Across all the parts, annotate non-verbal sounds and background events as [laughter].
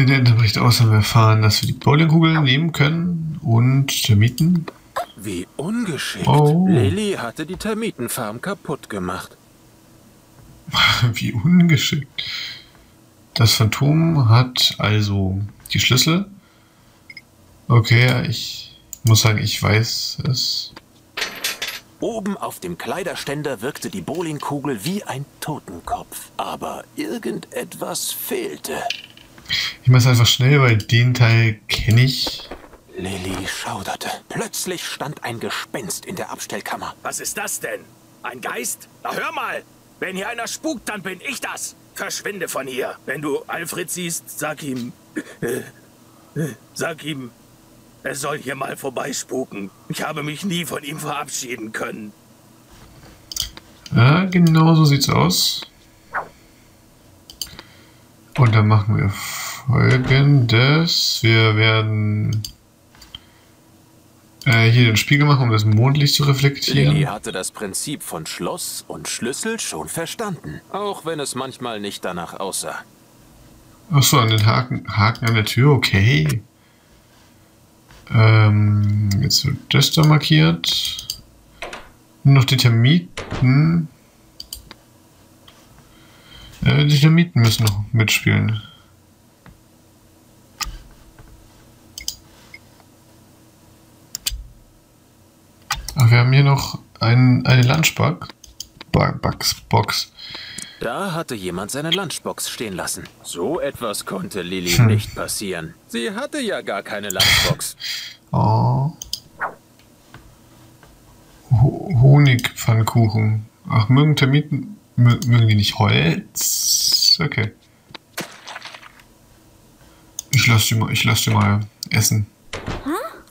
In der Bericht aus haben wir erfahren, dass wir die Bowlingkugel nehmen können und Termiten. Wie ungeschickt. Oh. Lilly hatte die Termitenfarm kaputt gemacht. [laughs] Wie ungeschickt. Das Phantom hat also die Schlüssel. Okay, ich muss sagen, ich weiß es. Oben auf dem Kleiderständer wirkte die Bowlingkugel wie ein Totenkopf. Aber irgendetwas fehlte. Ich mache es einfach schnell, weil den Teil kenne ich. Lilly schauderte. Plötzlich stand ein Gespenst in der Abstellkammer. Was ist das denn? Ein Geist? Na hör mal! Wenn hier einer spukt, dann bin ich das! Verschwinde von hier! Wenn du Alfred siehst, sag ihm... Äh, äh, sag ihm, er soll hier mal vorbeispuken. Ich habe mich nie von ihm verabschieden können. Ja, genau so sieht's aus. Und dann machen wir folgendes. Wir werden äh, hier den Spiegel machen, um das Mondlicht zu reflektieren. Lilly hatte das Prinzip von Schloss und Schlüssel schon verstanden. Auch wenn es manchmal nicht danach aussah. Achso, an den Haken, Haken an der Tür, okay. Ähm, jetzt wird das da markiert. Nur noch die Termiten. Äh, die Termiten müssen noch mitspielen. Ach, wir haben hier noch ein, eine Lunchbox. Bo- Box, Box. Da hatte jemand seine Lunchbox stehen lassen. So etwas konnte Lilly Hm. nicht passieren. Sie hatte ja gar keine Lunchbox. [laughs] Oh. Ho Honigpfannkuchen. Ach, mögen Termiten. Mö- Mögen die nicht Holz? Okay. Ich lass die mal, ich lass die mal essen.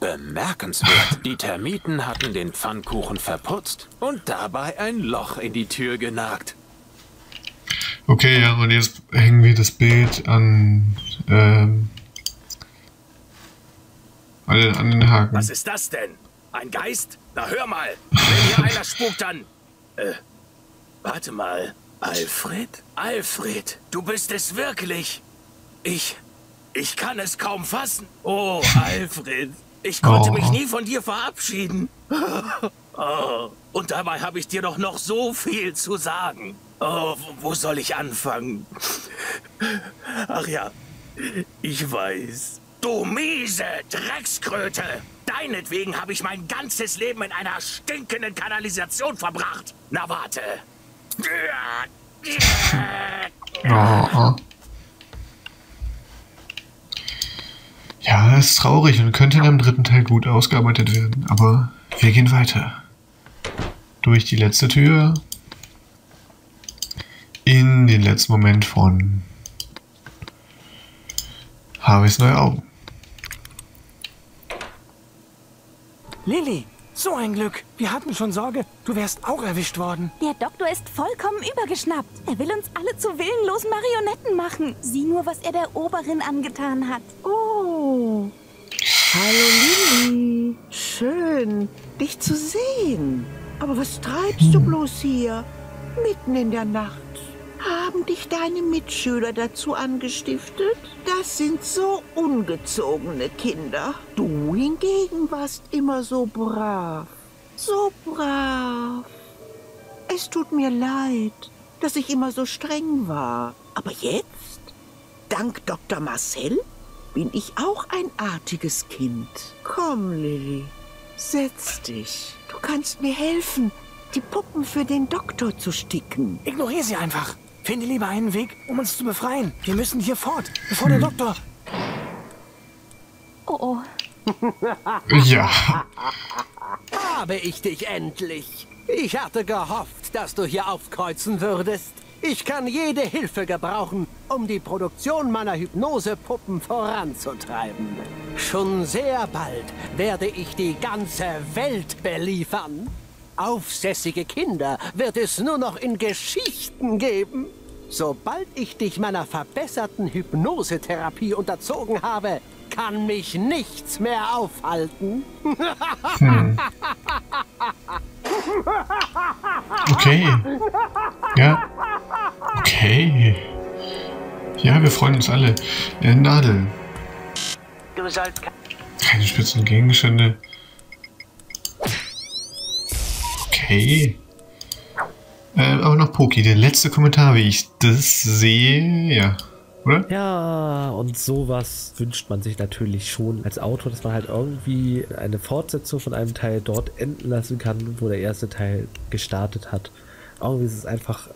Bemerkenswert. Die Termiten hatten den Pfannkuchen verputzt und dabei ein Loch in die Tür genagt. Okay, ja, und jetzt hängen wir das Bild an, ähm, an den, an den Haken. Was ist das denn? Ein Geist? Na hör mal! Wenn hier einer spukt, dann... Äh, warte mal. Alfred? Alfred, du bist es wirklich. Ich... Ich kann es kaum fassen. Oh, Alfred. Ich konnte Oh. mich nie von dir verabschieden. [laughs] Oh, und dabei habe ich dir doch noch so viel zu sagen. Oh, wo- wo soll ich anfangen? Ach ja, ich weiß. Du miese Dreckskröte! Deinetwegen habe ich mein ganzes Leben in einer stinkenden Kanalisation verbracht. Na warte. Oh. Ja, ist traurig und könnte in einem dritten Teil gut ausgearbeitet werden, aber wir gehen weiter. Durch die letzte Tür. In den letzten Moment von Harveys neue Augen. Lilly, so ein Glück. Wir hatten schon Sorge, du wärst auch erwischt worden. Der Doktor ist vollkommen übergeschnappt. Er will uns alle zu willenlosen Marionetten machen. Sieh nur, was er der Oberin angetan hat. Oh. Hallo Lilly. Schön, dich zu sehen. Aber was treibst du bloß hier? Mitten in der Nacht. Haben dich deine Mitschüler dazu angestiftet? Das sind so ungezogene Kinder. Du hingegen warst immer so brav. So brav. Es tut mir leid, dass ich immer so streng war. Aber jetzt, dank Dr. Marcel, bin ich auch ein artiges Kind. Komm, Lilly, setz dich. Du kannst mir helfen, die Puppen für den Doktor zu sticken. Ignoriere sie einfach. Finde lieber einen Weg, um uns zu befreien. Wir müssen hier fort, bevor der Doktor... Oh oh. [laughs] Ja, Habe ich dich endlich. Ich hatte gehofft, dass du hier aufkreuzen würdest. Ich kann jede Hilfe gebrauchen, um die Produktion meiner Hypnosepuppen voranzutreiben. Schon sehr bald werde ich die ganze Welt beliefern. Aufsässige Kinder wird es nur noch in Geschichten geben. Sobald ich dich meiner verbesserten Hypnosetherapie unterzogen habe, kann mich nichts mehr aufhalten. okay. Ja. Okay. Ja, wir freuen uns alle. Äh, Nadel. Du sollst Keine spitzen Gegenstände. Okay. Äh, aber noch Poki, der letzte Kommentar, wie ich das sehe, ja. Oder? Ja, und sowas wünscht man sich natürlich schon als Autor, dass man halt irgendwie eine Fortsetzung von einem Teil dort enden lassen kann, wo der erste Teil gestartet hat. Irgendwie ist es einfach,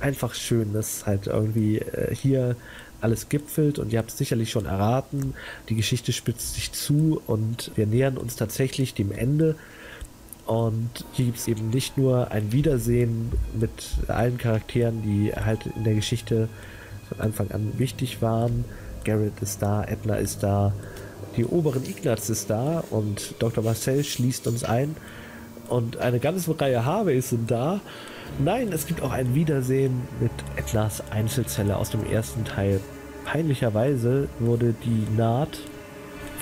einfach schön, dass halt irgendwie äh, hier alles gipfelt und ihr habt es sicherlich schon erraten, die Geschichte spitzt sich zu und wir nähern uns tatsächlich dem Ende. Und hier gibt es eben nicht nur ein Wiedersehen mit allen Charakteren, die halt in der Geschichte von Anfang an wichtig waren. Garrett ist da, Edna ist da, die oberen Ignaz ist da und Dr. Marcel schließt uns ein. Und eine ganze Reihe Harveys sind da. Nein, es gibt auch ein Wiedersehen mit Ednas Einzelzelle aus dem ersten Teil. Peinlicherweise wurde die Naht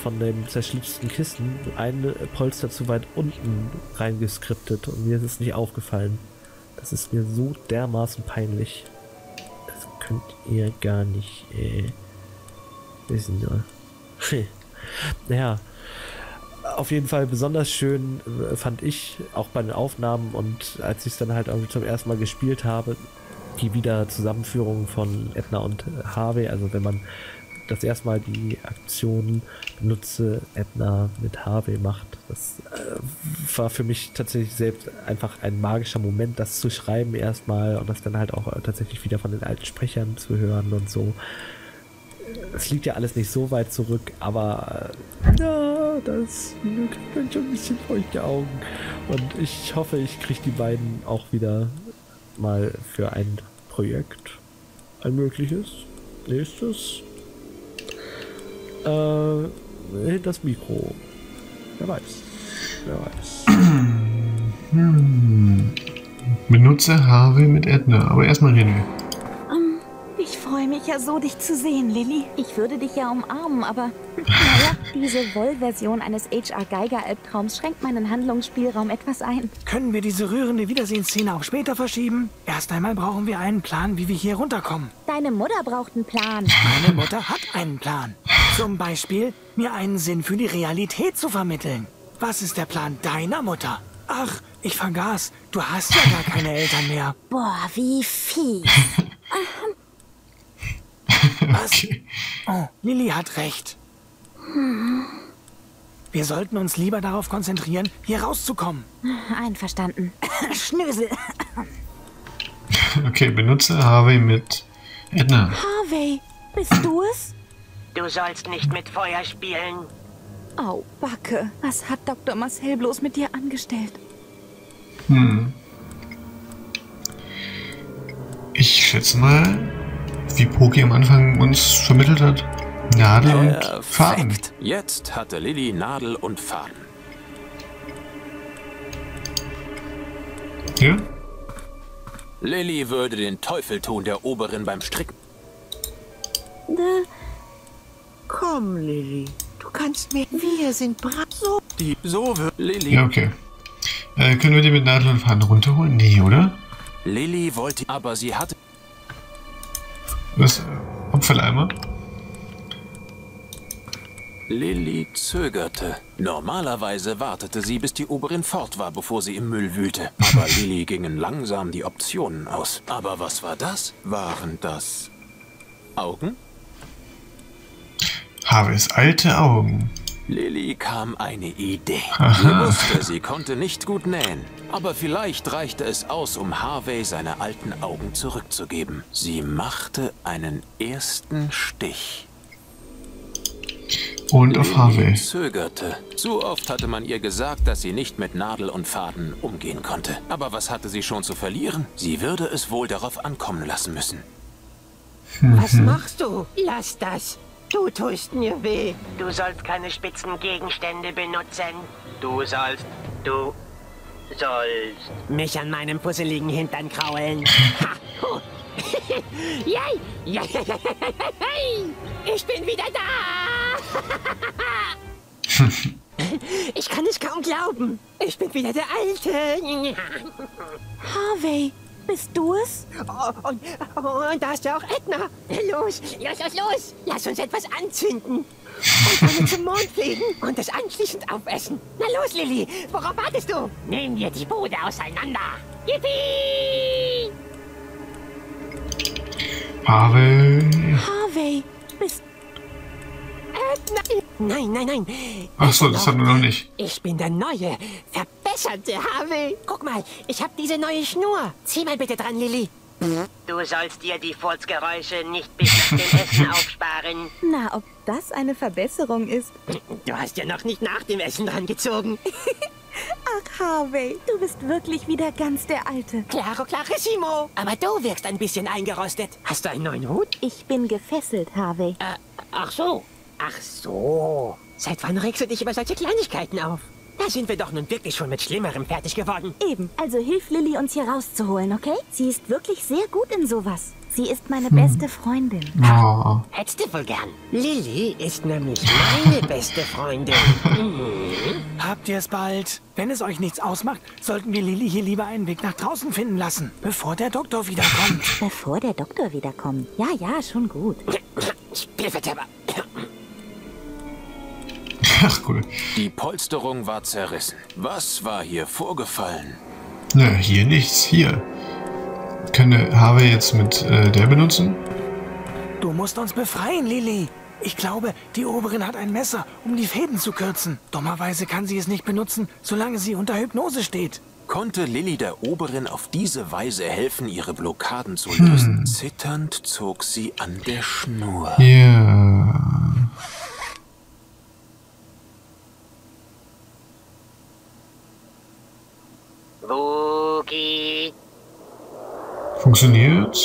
von dem zerschlitzten Kissen ein Polster zu weit unten reingeskriptet und mir ist es nicht aufgefallen. Das ist mir so dermaßen peinlich. Das könnt ihr gar nicht äh, wissen. Ne? naja, [laughs] auf jeden Fall besonders schön äh, fand ich auch bei den Aufnahmen und als ich es dann halt irgendwie zum ersten Mal gespielt habe, die Wiederzusammenführung von Edna und Harvey, also wenn man das erste Mal die Aktion benutze, Edna mit Harvey macht, das äh, war für mich tatsächlich selbst einfach ein magischer Moment, das zu schreiben erstmal und das dann halt auch äh, tatsächlich wieder von den alten Sprechern zu hören und so. Es liegt ja alles nicht so weit zurück, aber äh, ja, das kriegt man schon ein bisschen feuchte Augen. Und ich hoffe, ich kriege die beiden auch wieder mal für ein Projekt, ein mögliches, nächstes, äh, das Mikro. Wer weiß. Wer weiß. Hm. Benutze Harvey mit Edna, aber erstmal reden wir. Ähm, ich freue mich ja so, dich zu sehen, Lilly. Ich würde dich ja umarmen, aber naja, [laughs] diese Woll-Version eines H.R. Geiger-Albtraums schränkt meinen Handlungsspielraum etwas ein. Können wir diese rührende Wiedersehensszene auch später verschieben? Erst einmal brauchen wir einen Plan, wie wir hier runterkommen. Deine Mutter braucht einen Plan. Meine Mutter hat einen Plan. Zum Beispiel, mir einen Sinn für die Realität zu vermitteln. Was ist der Plan deiner Mutter? Ach, ich vergaß. Du hast ja gar keine Eltern mehr. [laughs] Boah, wie fies. Was? Oh, Lilly hat recht. Wir sollten uns lieber darauf konzentrieren, hier rauszukommen. Einverstanden. [coughs] Schnösel. Okay, benutze Harvey mit Edna. Harvey, bist du es? Du sollst nicht mit Feuer spielen. Au, Backe. Was hat Dr. Marcel bloß mit dir angestellt? Hm. Ich schätze mal, wie Poki am Anfang uns vermittelt hat, Nadel und Faden. Perfekt. Jetzt hatte Lilly Nadel und Faden. Ja? Lilly würde den Teufel tun der Oberin beim Stricken. Äh, Komm, Lilly. Du kannst mir. Wir sind brav. So. Die so wird Lilly. Ja, okay. Äh, können wir die mit Nadel und Faden runterholen? Nee, oder? Lilly wollte, aber sie hatte Was? Opferleimer? Lilly zögerte. Normalerweise wartete sie, bis die Oberin fort war, bevor sie im Müll wühlte. Aber [laughs] Lilly gingen langsam die Optionen aus. Aber was war das? Waren das Augen? Harveys alte Augen. Lilly kam eine Idee. Sie Aha. wusste, sie konnte nicht gut nähen. Aber vielleicht reichte es aus, um Harvey seine alten Augen zurückzugeben. Sie machte einen ersten Stich. Und auf Lilly Harvey. zögerte. Zu oft hatte man ihr gesagt, dass sie nicht mit Nadel und Faden umgehen konnte. Aber was hatte sie schon zu verlieren? Sie würde es wohl darauf ankommen lassen müssen. Was machst du? Lass das. Du tust mir weh. Du sollst keine spitzen Gegenstände benutzen. Du sollst. Du sollst. Mich an meinem puzzeligen Hintern kraulen. Ha, hu. [laughs] Yay! Yay! [laughs] Ich bin wieder da! [laughs] Ich kann es kaum glauben. Ich bin wieder der Alte. Harvey, bist du es? Oh, und, oh, und da ist ja auch Edna. Los, los, los, los. Lass uns etwas anzünden. Und damit zum Mond fliegen und es anschließend aufessen. Na los, Lilly, worauf wartest du? Nehmen wir die Bude auseinander. Yippie! Harvey. Harvey, bist Edna. Nein, nein, nein. Ach so, das hatten wir noch nicht. Ich bin der neue, verbesserte Harvey. Guck mal, ich habe diese neue Schnur. Zieh mal bitte dran, Lilly. Du sollst dir die Furzgeräusche nicht bis nach dem Essen [laughs] aufsparen. Na, ob das eine Verbesserung ist? Du hast ja noch nicht nach dem Essen dran gezogen. [laughs] Ach, Harvey, du bist wirklich wieder ganz der Alte. Claro, clarissimo. Aber du wirkst ein bisschen eingerostet. Hast du einen neuen Hut? Ich bin gefesselt, Harvey. Äh, ach so. Ach so. Seit wann regst du dich über solche Kleinigkeiten auf? Da sind wir doch nun wirklich schon mit Schlimmerem fertig geworden. Eben. Also hilf Lilly, uns hier rauszuholen, okay? Sie ist wirklich sehr gut in sowas. Sie ist meine beste Freundin. Oh. Hättest du wohl gern. Lilly ist nämlich meine [laughs] beste Freundin. Habt ihr es bald? Wenn es euch nichts ausmacht, sollten wir Lilly hier lieber einen Weg nach draußen finden lassen, bevor der Doktor wiederkommt. [laughs] Bevor der Doktor wiederkommt. Ja, ja, schon gut. Spliffetepper. Ach, cool. Die Polsterung war zerrissen. Was war hier vorgefallen? Na, hier nichts. Hier. Könnte Harvey jetzt mit äh, der benutzen? Du musst uns befreien, Lilly. Ich glaube, die Oberin hat ein Messer, um die Fäden zu kürzen. Dummerweise kann sie es nicht benutzen, solange sie unter Hypnose steht. Konnte Lilly der Oberin auf diese Weise helfen, ihre Blockaden zu lösen? Zitternd zog sie an der Schnur. Ja. Wookie. Funktioniert?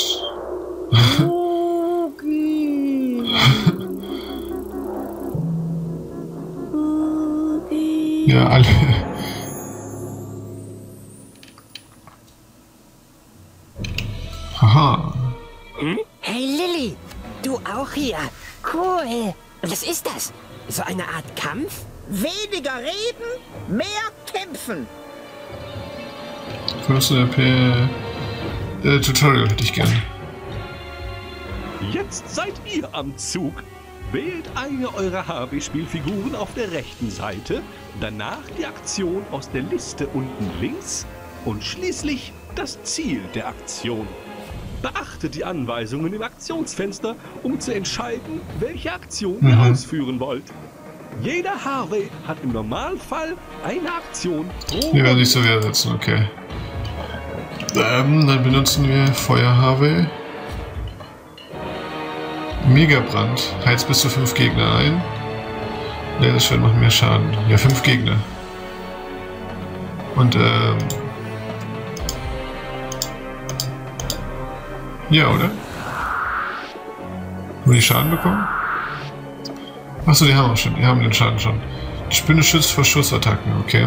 ja, alle. Haha. Hey Lilly, du auch hier. Cool. Was ist das? So eine Art Kampf? Weniger reden, mehr kämpfen. First per äh, Tutorial hätte ich gern. Jetzt seid ihr am Zug. Wählt eine eurer HB-Spielfiguren auf der rechten Seite, danach die Aktion aus der Liste unten links und schließlich das Ziel der Aktion. Beachtet die Anweisungen im Aktionsfenster, um zu entscheiden, welche Aktion ihr Mhm. ausführen wollt. Jeder Harvey hat im Normalfall eine Aktion pro Wir werden nicht so setzen, okay. Ähm, dann benutzen wir Feuer Harvey. Megabrand. Heizt bis zu 5 Gegner ein. Laserschwert macht mehr Schaden. Ja, 5 Gegner. Und, ähm. Ja, oder? Nur die Schaden bekommen? Achso, die haben wir schon. Die haben den Schaden schon. Die Spinne schützt vor Schussattacken, okay.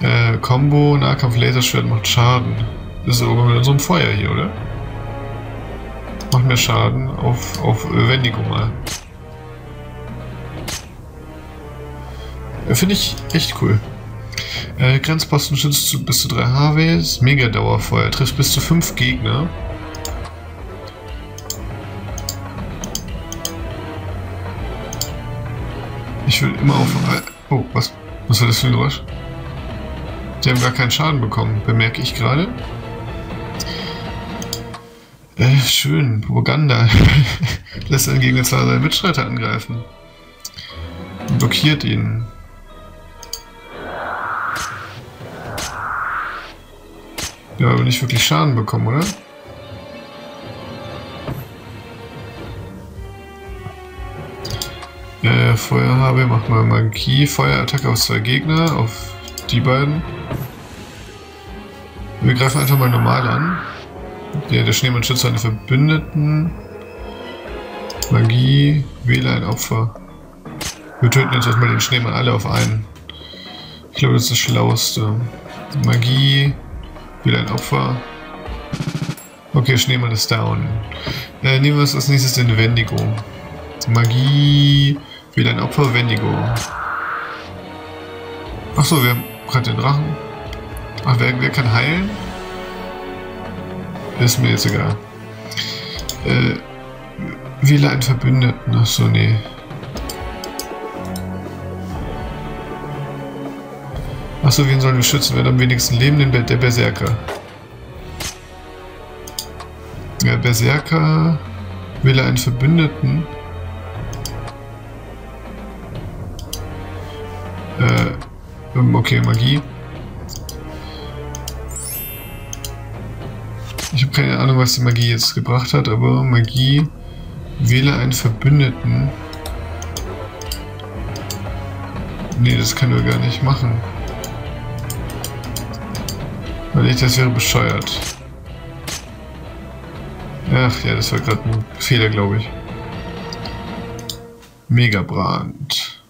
Äh, Combo, Nahkampf, Laserschwert macht Schaden. Das ist aber mit unserem Feuer hier, oder? Macht mehr Schaden auf, auf Wendigo mal. Finde ich echt cool. Äh, Grenzposten schützt zu, bis zu 3 HWs. Mega Dauerfeuer. Trifft bis zu 5 Gegner. Ich will immer auf... äh, Oh, was? Was war das für ein Geräusch? Die haben gar keinen Schaden bekommen, bemerke ich gerade. Äh, schön. Propaganda. [laughs] Lässt den Gegner zwar seine Mitstreiter angreifen. Blockiert ihn. Ja, aber nicht wirklich Schaden bekommen, oder? Äh, Feuerhabe, macht mal Magie, Feuerattacke auf zwei Gegner, auf die beiden. Wir greifen einfach mal normal an. Ja, der Schneemann schützt seine Verbündeten. Magie, wähle ein Opfer. Wir töten jetzt erstmal den Schneemann alle auf einen. Ich glaube, das ist das Schlauste. Magie, wähle ein Opfer. Okay, Schneemann ist down. Äh, nehmen wir uns als nächstes den Wendigo. Magie, wähle ein Opfer, Wendigo. Achso, wir haben gerade den Drachen. Ach, wer, wer kann heilen? Ist mir jetzt egal. Äh, wähle einen Verbündeten. Achso, nee. Achso, wen sollen wir schützen? Wer am wenigsten Leben? Den der Berserker. Ja, Berserker. Wähle einen Verbündeten. Okay, Magie. Ich habe keine Ahnung, was die Magie jetzt gebracht hat, aber Magie. Wähle einen Verbündeten. Nee, das können wir gar nicht machen. Weil ich, das wäre bescheuert. Ach ja, das war gerade ein Fehler, glaube ich. Megabrand.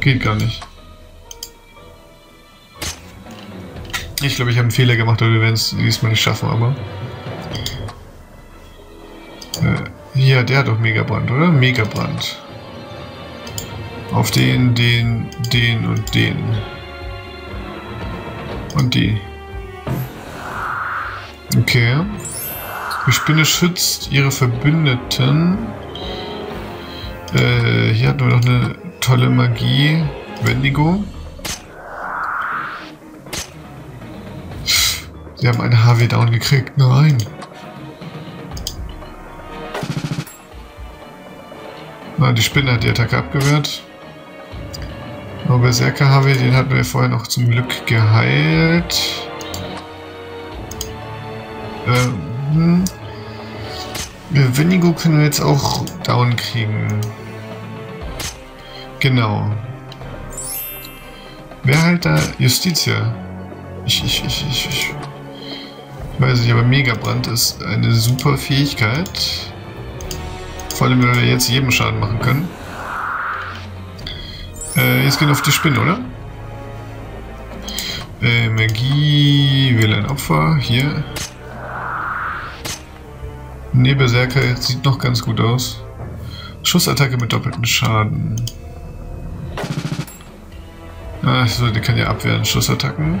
Geht gar nicht. Ich glaube, ich habe einen Fehler gemacht, aber wir werden es diesmal nicht schaffen, aber... Äh, ja, der hat doch Megabrand, oder? Megabrand. Auf den, den, den und den. Und die. Okay. Die Spinne schützt ihre Verbündeten. Äh, hier hatten wir noch eine tolle Magie. Wendigo. Sie haben eine HW down gekriegt. Nein. Na, die Spinne hat die Attacke abgewehrt. Aber Berserker HW, den hatten wir vorher noch zum Glück geheilt. Ähm, Wendigo können wir jetzt auch down kriegen. Genau. Wer halt da Justitia? Ich, ich, ich, ich, ich weiß nicht, aber Megabrand ist eine super Fähigkeit. Vor allem, wenn wir jetzt jedem Schaden machen können. Äh, jetzt gehen wir auf die Spinne, oder? Äh, Magie, wähle ein Opfer. Hier. Ne, Berserker sieht noch ganz gut aus. Schussattacke mit doppeltem Schaden. Ah, so, die kann ja abwehren. Schussattacken.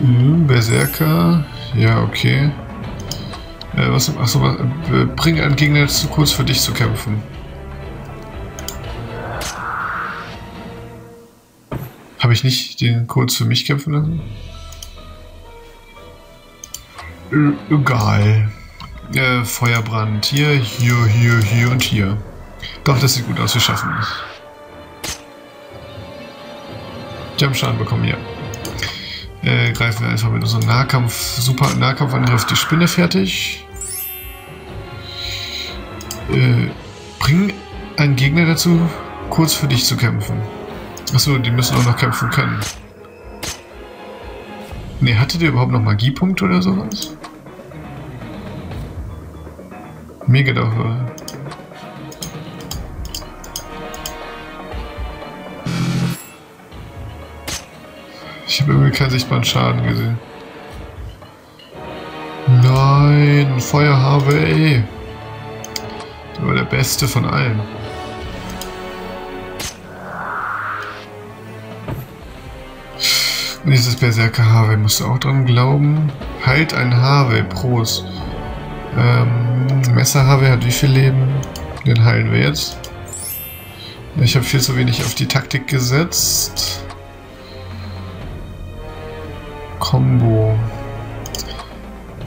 Mhm, Berserker. Ja, okay. Äh, was, achso, was, äh, bring einen Gegner zu kurz für dich zu kämpfen. Habe ich nicht den kurz für mich kämpfen lassen? Äh, egal. Äh, Feuerbrand. Hier, hier, hier, hier und hier. Doch, das sieht gut aus. Wir schaffen es. Die haben Schaden bekommen, ja. Äh, greifen wir einfach mit unserem Nahkampf, super Nahkampfangriff die Spinne fertig. Äh, bring einen Gegner dazu, kurz für dich zu kämpfen. Achso, die müssen auch noch kämpfen können. Ne, hatte der überhaupt noch Magiepunkte oder sowas? Mega dafür. Ich irgendwie keinen sichtbaren Schaden gesehen. Nein, Feuer Harvey. Der war der beste von allen. Dieses Berserker Harvey musst du auch dran glauben. Halt ein Harvey, Prost. Ähm, Messer Harvey hat wie viel Leben? Den heilen wir jetzt. Ich habe viel zu wenig auf die Taktik gesetzt. Combo.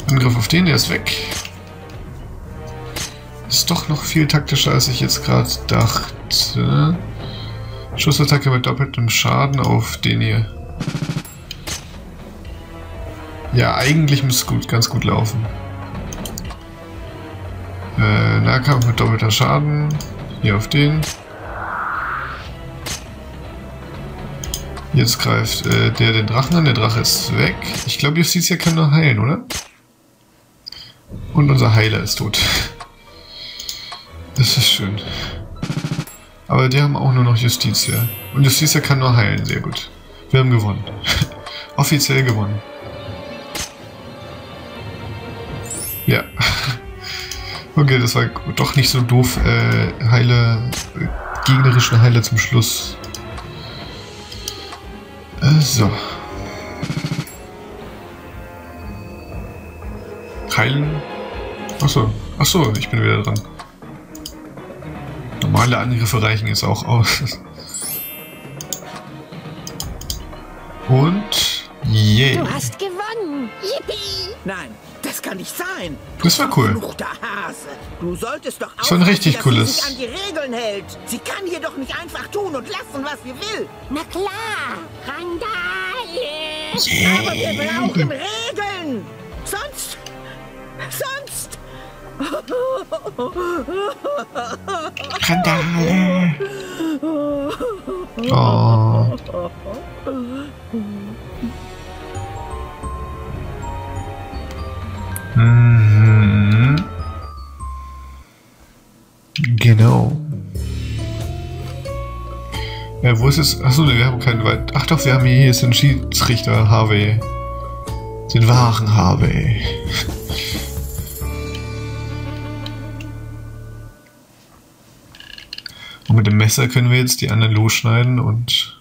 Angriff auf den, der ist weg. Ist doch noch viel taktischer, als ich jetzt gerade dachte. Schussattacke mit doppeltem Schaden auf den hier. Ja, eigentlich müsste es gut, ganz gut laufen. Äh, Nahkampf mit doppelter Schaden. Hier auf den. Jetzt greift äh, der den Drachen an. Der Drache ist weg. Ich glaube, Justitia kann nur heilen, oder? Und unser Heiler ist tot. Das ist schön. Aber die haben auch nur noch Justitia. Und Justitia kann nur heilen. Sehr gut. Wir haben gewonnen. [laughs] Offiziell gewonnen. Ja. [laughs] Okay, das war doch nicht so doof. Äh, Heile, äh, gegnerischen Heile zum Schluss. So. heilen. Achso, achso, ich bin wieder dran. Normale Angriffe reichen jetzt auch aus. Und yay. Du hast gewonnen. Yippie. Nein, das kann nicht sein. Das war cool. Du solltest doch Das war ein richtig dass cooles- sie sich an die Regeln hält. Sie kann hier doch nicht einfach tun und lassen, was sie will. Na klar, Randale. Aber wir brauchen Regeln. Sonst, sonst. Randale. [laughs] Oh. Genau. Ja, wo ist es? Achso, wir haben keinen weit. Ach doch, wir haben hier den Schiedsrichter Harvey. Den wahren Harvey. Und mit dem Messer können wir jetzt die anderen losschneiden und